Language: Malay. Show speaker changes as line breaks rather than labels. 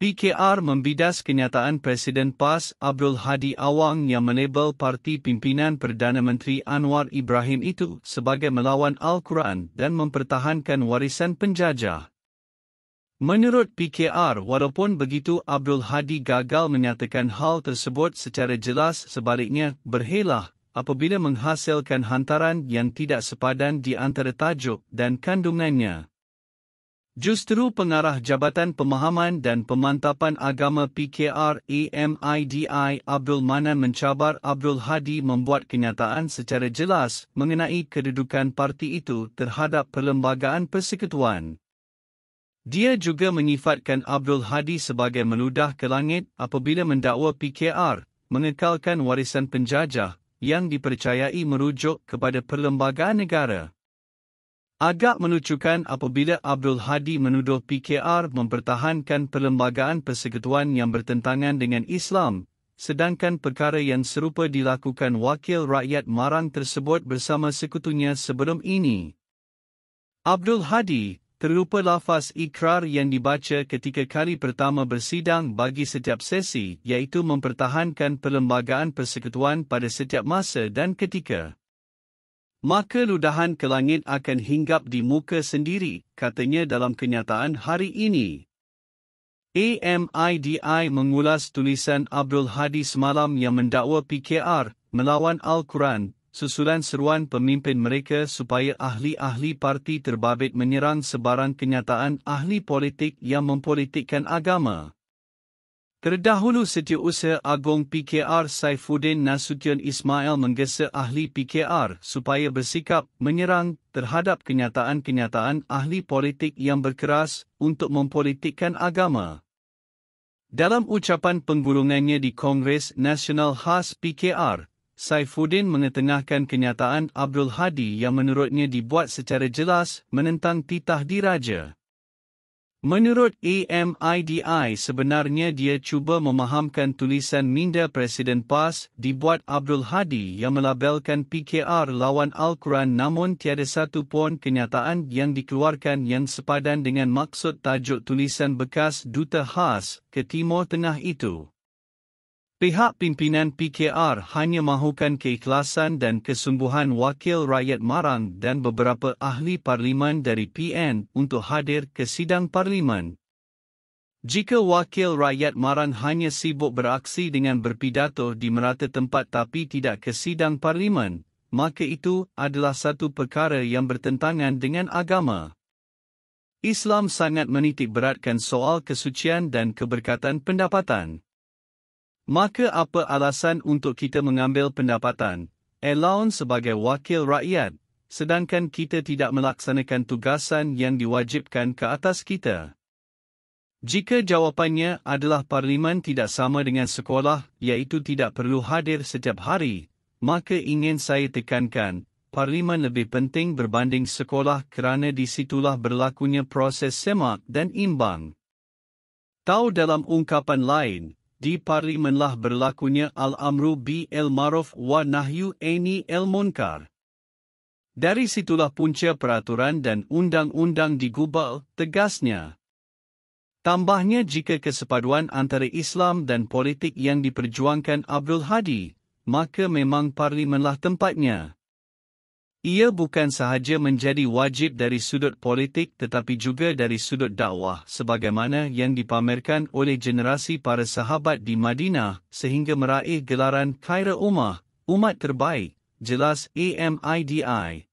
PKR membidas kenyataan Presiden PAS Abdul Hadi Awang yang melabel parti pimpinan Perdana Menteri Anwar Ibrahim itu sebagai melawan Al-Quran dan mempertahankan warisan penjajah. Menurut PKR, walaupun begitu Abdul Hadi gagal menyatakan hal tersebut secara jelas sebaliknya berhelah apabila menghasilkan hantaran yang tidak sepadan di antara tajuk dan kandungannya. Justru pengarah Jabatan Pemahaman dan Pemantapan Agama PKR AMIDI Abdul Manan mencabar Abdul Hadi membuat kenyataan secara jelas mengenai kedudukan parti itu terhadap Perlembagaan Persekutuan. Dia juga menyifatkan Abdul Hadi sebagai meludah ke langit apabila mendakwa PKR mengekalkan warisan penjajah yang dipercayai merujuk kepada perlembagaan negara. Agak menunjukkan apabila Abdul Hadi menuduh PKR mempertahankan perlembagaan persekutuan yang bertentangan dengan Islam, sedangkan perkara yang serupa dilakukan wakil rakyat Marang tersebut bersama sekutunya sebelum ini. Abdul Hadi, terlupa lafaz ikrar yang dibaca ketika kali pertama bersidang bagi setiap sesi iaitu mempertahankan perlembagaan persekutuan pada setiap masa dan ketika maka ludahan ke langit akan hinggap di muka sendiri, katanya dalam kenyataan hari ini. AMIDI mengulas tulisan Abdul Hadi semalam yang mendakwa PKR melawan Al-Quran, susulan seruan pemimpin mereka supaya ahli-ahli parti terbabit menyerang sebarang kenyataan ahli politik yang mempolitikkan agama. Terdahulu Setiausaha Agung PKR Saifuddin Nasution Ismail menggesa ahli PKR supaya bersikap menyerang terhadap kenyataan-kenyataan ahli politik yang berkeras untuk mempolitikkan agama. Dalam ucapan penggulungannya di Kongres Nasional Khas PKR, Saifuddin mengetengahkan kenyataan Abdul Hadi yang menurutnya dibuat secara jelas menentang titah diraja. Menurut AMIDI sebenarnya dia cuba memahamkan tulisan minda Presiden PAS dibuat Abdul Hadi yang melabelkan PKR lawan Al-Quran namun tiada satu pun kenyataan yang dikeluarkan yang sepadan dengan maksud tajuk tulisan bekas Duta Khas ke Timur Tengah itu. Pihak pimpinan PKR hanya mahukan keikhlasan dan kesungguhan wakil rakyat Marang dan beberapa ahli parlimen dari PN untuk hadir ke sidang parlimen. Jika wakil rakyat Marang hanya sibuk beraksi dengan berpidato di merata tempat tapi tidak ke sidang parlimen, maka itu adalah satu perkara yang bertentangan dengan agama. Islam sangat menitik beratkan soal kesucian dan keberkatan pendapatan. Maka apa alasan untuk kita mengambil pendapatan, allowance sebagai wakil rakyat, sedangkan kita tidak melaksanakan tugasan yang diwajibkan ke atas kita? Jika jawapannya adalah parlimen tidak sama dengan sekolah, iaitu tidak perlu hadir setiap hari, maka ingin saya tekankan, parlimen lebih penting berbanding sekolah kerana di situlah berlakunya proses semak dan imbang. Tahu dalam ungkapan lain, di parlimenlah berlakunya al-amru bi el-maruf wa nahyu ani el-munkar. Dari situlah punca peraturan dan undang-undang digubal, tegasnya. Tambahnya jika kesepaduan antara Islam dan politik yang diperjuangkan Abdul Hadi, maka memang parlimenlah tempatnya. Ia bukan sahaja menjadi wajib dari sudut politik tetapi juga dari sudut dakwah sebagaimana yang dipamerkan oleh generasi para sahabat di Madinah sehingga meraih gelaran Khaira Ummah, umat terbaik, jelas AMIDI.